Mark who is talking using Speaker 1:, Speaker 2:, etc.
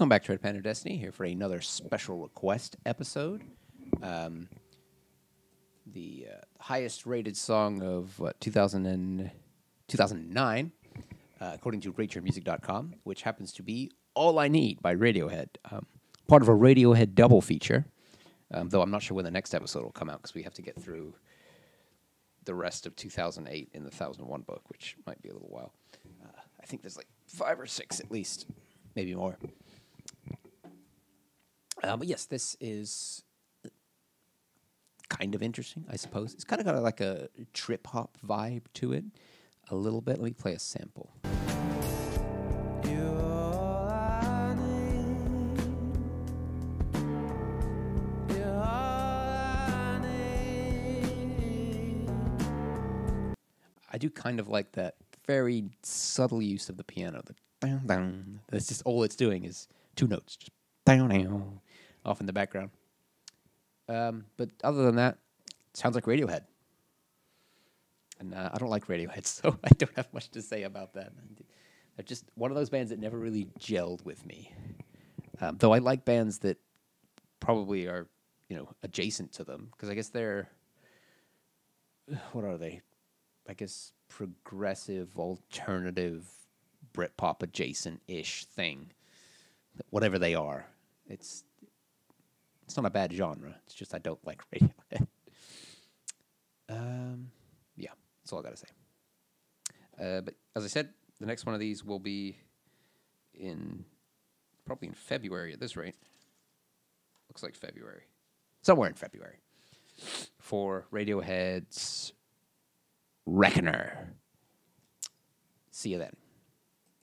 Speaker 1: Welcome back to Red Panda Destiny, here for another special request episode. Um, the uh, highest rated song of what, 2000 and, 2009, uh, according to RateYourMusic.com, which happens to be All I Need by Radiohead. Um, part of a Radiohead double feature, um, though I'm not sure when the next episode will come out because we have to get through the rest of 2008 in the 1001 book, which might be a little while. Uh, I think there's like five or six at least, maybe more. Uh, but yes, this is kind of interesting, I suppose. It's kind of got a, like a trip hop vibe to it, a little bit. Let me play a sample. I do kind of like that very subtle use of the piano. The down down. That's just all it's doing is two notes, just down down, off in the background. Um, but other than that, sounds like Radiohead. And uh, I don't like Radiohead, so I don't have much to say about that. They're just one of those bands that never really gelled with me. Um, though I like bands that probably are, you know, adjacent to them because I guess they're what are they? I guess progressive, alternative, Britpop adjacent ish thing. Whatever they are, it's it's not a bad genre. It's just I don't like Radiohead. um, yeah, that's all I gotta say. Uh, but as I said, the next one of these will be in probably in February at this rate. Looks like February, somewhere in February, for Radiohead's Reckoner. See you then.